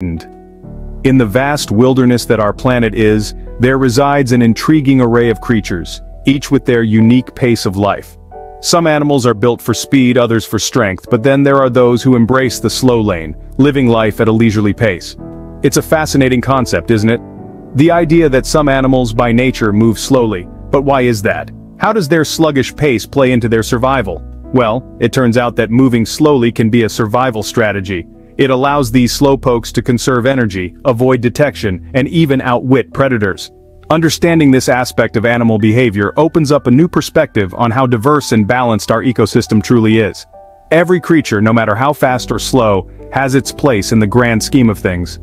In the vast wilderness that our planet is, there resides an intriguing array of creatures, each with their unique pace of life. Some animals are built for speed, others for strength, but then there are those who embrace the slow lane, living life at a leisurely pace. It's a fascinating concept, isn't it? The idea that some animals by nature move slowly, but why is that? How does their sluggish pace play into their survival? Well, it turns out that moving slowly can be a survival strategy, it allows these slowpokes to conserve energy, avoid detection, and even outwit predators. Understanding this aspect of animal behavior opens up a new perspective on how diverse and balanced our ecosystem truly is. Every creature, no matter how fast or slow, has its place in the grand scheme of things.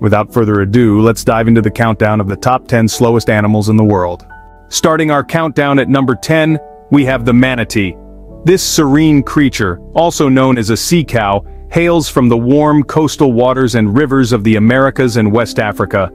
Without further ado, let's dive into the countdown of the top 10 slowest animals in the world. Starting our countdown at number 10, we have the manatee. This serene creature, also known as a sea cow, hails from the warm coastal waters and rivers of the Americas and West Africa.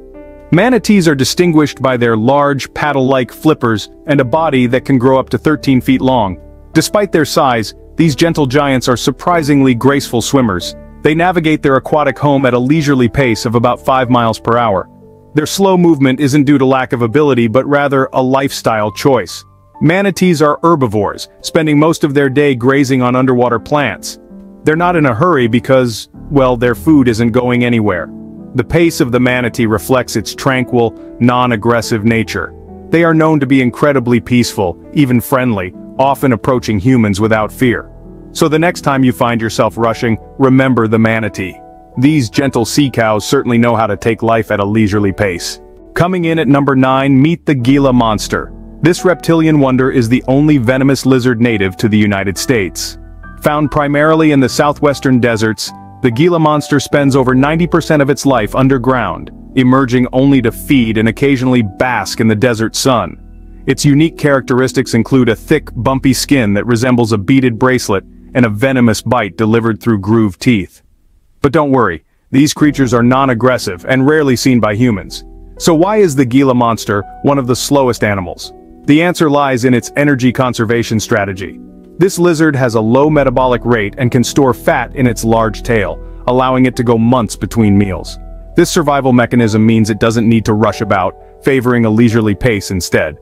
Manatees are distinguished by their large, paddle-like flippers and a body that can grow up to 13 feet long. Despite their size, these gentle giants are surprisingly graceful swimmers. They navigate their aquatic home at a leisurely pace of about 5 miles per hour. Their slow movement isn't due to lack of ability but rather a lifestyle choice. Manatees are herbivores, spending most of their day grazing on underwater plants. They're not in a hurry because, well, their food isn't going anywhere. The pace of the manatee reflects its tranquil, non-aggressive nature. They are known to be incredibly peaceful, even friendly, often approaching humans without fear. So the next time you find yourself rushing, remember the manatee. These gentle sea cows certainly know how to take life at a leisurely pace. Coming in at number 9, meet the Gila monster. This reptilian wonder is the only venomous lizard native to the United States. Found primarily in the southwestern deserts, the Gila monster spends over 90% of its life underground, emerging only to feed and occasionally bask in the desert sun. Its unique characteristics include a thick, bumpy skin that resembles a beaded bracelet and a venomous bite delivered through grooved teeth. But don't worry, these creatures are non-aggressive and rarely seen by humans. So why is the Gila monster one of the slowest animals? The answer lies in its energy conservation strategy. This lizard has a low metabolic rate and can store fat in its large tail, allowing it to go months between meals. This survival mechanism means it doesn't need to rush about, favoring a leisurely pace instead.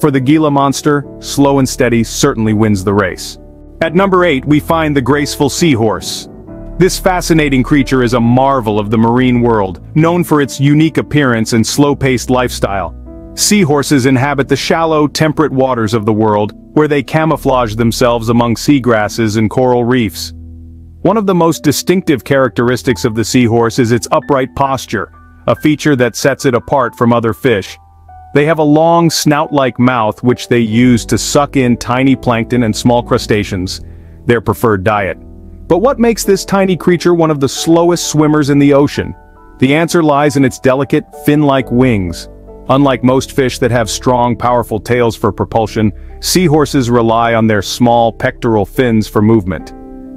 For the Gila monster, slow and steady certainly wins the race. At number 8 we find the graceful seahorse. This fascinating creature is a marvel of the marine world, known for its unique appearance and slow-paced lifestyle. Seahorses inhabit the shallow, temperate waters of the world, where they camouflage themselves among seagrasses and coral reefs. One of the most distinctive characteristics of the seahorse is its upright posture, a feature that sets it apart from other fish. They have a long snout-like mouth which they use to suck in tiny plankton and small crustaceans, their preferred diet. But what makes this tiny creature one of the slowest swimmers in the ocean? The answer lies in its delicate, fin-like wings. Unlike most fish that have strong, powerful tails for propulsion, seahorses rely on their small pectoral fins for movement.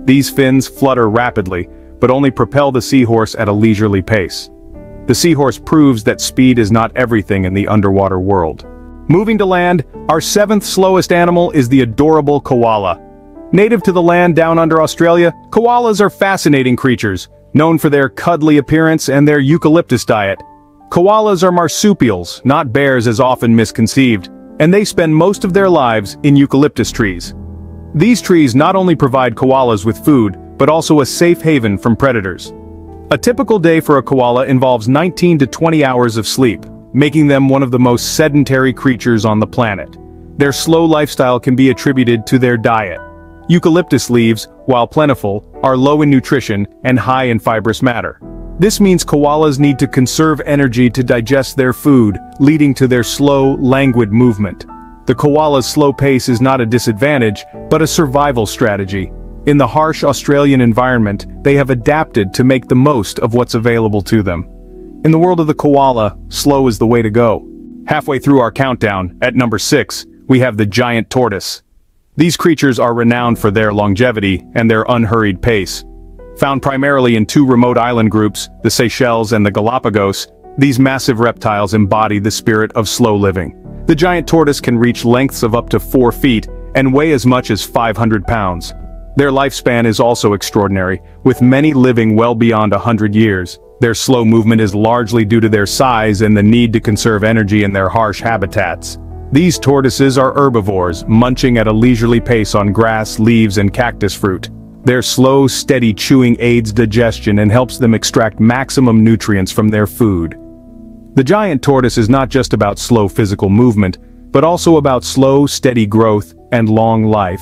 These fins flutter rapidly, but only propel the seahorse at a leisurely pace. The seahorse proves that speed is not everything in the underwater world. Moving to land, our seventh slowest animal is the adorable koala. Native to the land down under Australia, koalas are fascinating creatures, known for their cuddly appearance and their eucalyptus diet. Koalas are marsupials, not bears as often misconceived, and they spend most of their lives in eucalyptus trees. These trees not only provide koalas with food, but also a safe haven from predators. A typical day for a koala involves 19 to 20 hours of sleep, making them one of the most sedentary creatures on the planet. Their slow lifestyle can be attributed to their diet. Eucalyptus leaves, while plentiful, are low in nutrition and high in fibrous matter. This means koalas need to conserve energy to digest their food, leading to their slow, languid movement. The koala's slow pace is not a disadvantage, but a survival strategy. In the harsh Australian environment, they have adapted to make the most of what's available to them. In the world of the koala, slow is the way to go. Halfway through our countdown, at number 6, we have the giant tortoise. These creatures are renowned for their longevity and their unhurried pace. Found primarily in two remote island groups, the Seychelles and the Galapagos, these massive reptiles embody the spirit of slow living. The giant tortoise can reach lengths of up to 4 feet and weigh as much as 500 pounds. Their lifespan is also extraordinary, with many living well beyond 100 years. Their slow movement is largely due to their size and the need to conserve energy in their harsh habitats. These tortoises are herbivores, munching at a leisurely pace on grass, leaves and cactus fruit. Their slow, steady chewing aids digestion and helps them extract maximum nutrients from their food. The giant tortoise is not just about slow physical movement, but also about slow, steady growth and long life.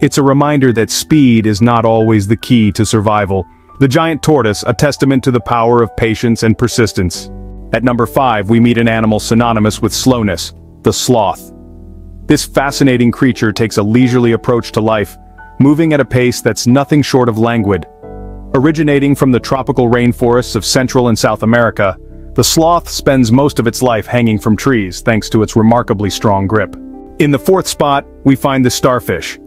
It's a reminder that speed is not always the key to survival. The giant tortoise, a testament to the power of patience and persistence. At number 5 we meet an animal synonymous with slowness, the sloth. This fascinating creature takes a leisurely approach to life, moving at a pace that's nothing short of languid. Originating from the tropical rainforests of Central and South America, the sloth spends most of its life hanging from trees thanks to its remarkably strong grip. In the fourth spot, we find the starfish.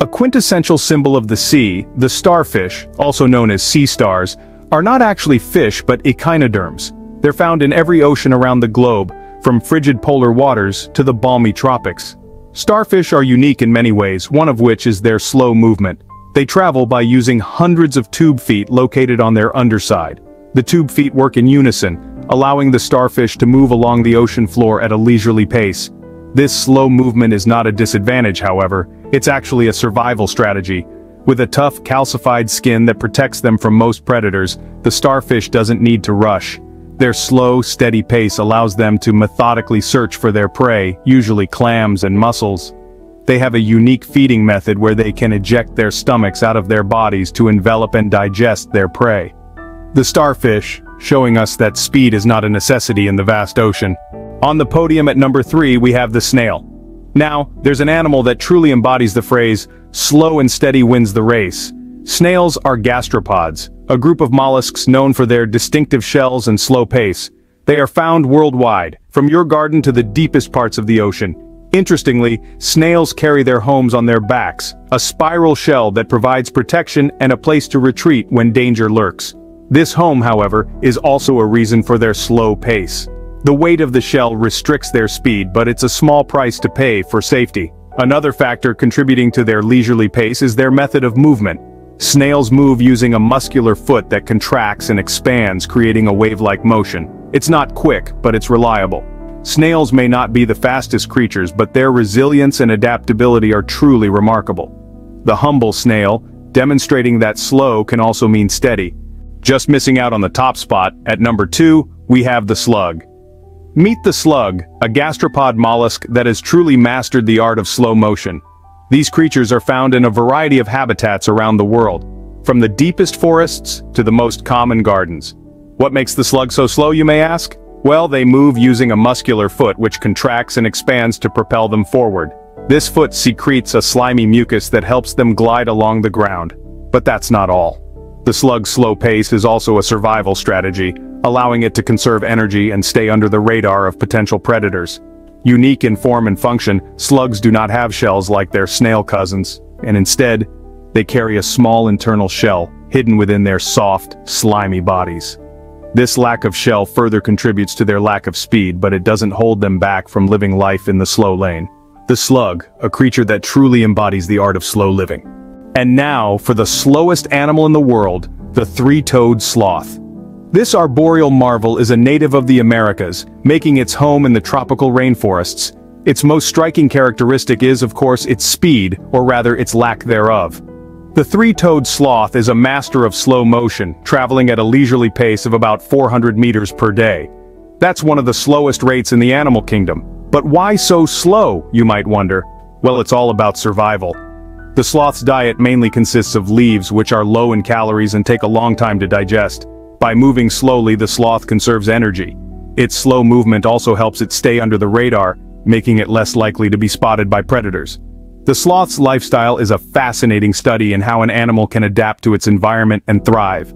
A quintessential symbol of the sea, the starfish, also known as sea stars, are not actually fish but echinoderms. They're found in every ocean around the globe, from frigid polar waters to the balmy tropics. Starfish are unique in many ways, one of which is their slow movement. They travel by using hundreds of tube feet located on their underside. The tube feet work in unison, allowing the starfish to move along the ocean floor at a leisurely pace. This slow movement is not a disadvantage however, it's actually a survival strategy. With a tough, calcified skin that protects them from most predators, the starfish doesn't need to rush. Their slow, steady pace allows them to methodically search for their prey, usually clams and mussels. They have a unique feeding method where they can eject their stomachs out of their bodies to envelop and digest their prey. The starfish, showing us that speed is not a necessity in the vast ocean. On the podium at number 3 we have the snail. Now, there's an animal that truly embodies the phrase, slow and steady wins the race. Snails are gastropods, a group of mollusks known for their distinctive shells and slow pace. They are found worldwide, from your garden to the deepest parts of the ocean. Interestingly, snails carry their homes on their backs, a spiral shell that provides protection and a place to retreat when danger lurks. This home, however, is also a reason for their slow pace. The weight of the shell restricts their speed but it's a small price to pay for safety. Another factor contributing to their leisurely pace is their method of movement. Snails move using a muscular foot that contracts and expands creating a wave-like motion. It's not quick, but it's reliable. Snails may not be the fastest creatures but their resilience and adaptability are truly remarkable. The humble snail, demonstrating that slow can also mean steady. Just missing out on the top spot, at number 2, we have the slug. Meet the slug, a gastropod mollusk that has truly mastered the art of slow motion. These creatures are found in a variety of habitats around the world, from the deepest forests to the most common gardens. What makes the slug so slow, you may ask? Well, they move using a muscular foot which contracts and expands to propel them forward. This foot secretes a slimy mucus that helps them glide along the ground. But that's not all. The slug's slow pace is also a survival strategy, allowing it to conserve energy and stay under the radar of potential predators. Unique in form and function, slugs do not have shells like their snail cousins, and instead, they carry a small internal shell, hidden within their soft, slimy bodies. This lack of shell further contributes to their lack of speed but it doesn't hold them back from living life in the slow lane. The slug, a creature that truly embodies the art of slow living. And now, for the slowest animal in the world, the three-toed sloth. This arboreal marvel is a native of the Americas, making its home in the tropical rainforests. Its most striking characteristic is, of course, its speed, or rather its lack thereof. The three-toed sloth is a master of slow motion, traveling at a leisurely pace of about 400 meters per day. That's one of the slowest rates in the animal kingdom. But why so slow, you might wonder? Well, it's all about survival. The sloth's diet mainly consists of leaves which are low in calories and take a long time to digest. By moving slowly the sloth conserves energy. Its slow movement also helps it stay under the radar, making it less likely to be spotted by predators. The sloth's lifestyle is a fascinating study in how an animal can adapt to its environment and thrive.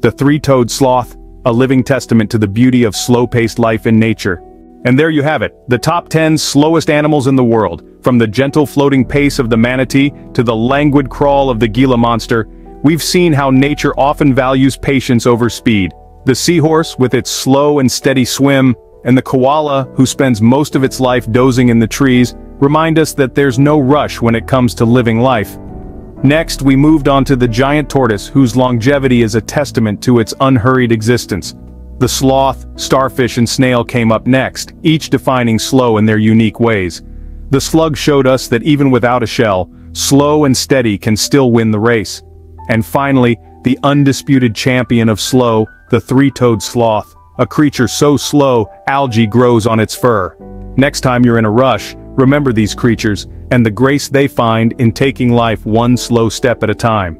The three-toed sloth, a living testament to the beauty of slow-paced life in nature. And there you have it, the top 10 slowest animals in the world, from the gentle floating pace of the manatee to the languid crawl of the Gila monster, We've seen how nature often values patience over speed. The seahorse, with its slow and steady swim, and the koala, who spends most of its life dozing in the trees, remind us that there's no rush when it comes to living life. Next, we moved on to the giant tortoise whose longevity is a testament to its unhurried existence. The sloth, starfish and snail came up next, each defining slow in their unique ways. The slug showed us that even without a shell, slow and steady can still win the race. And finally, the undisputed champion of slow, the three-toed sloth, a creature so slow, algae grows on its fur. Next time you're in a rush, remember these creatures, and the grace they find in taking life one slow step at a time.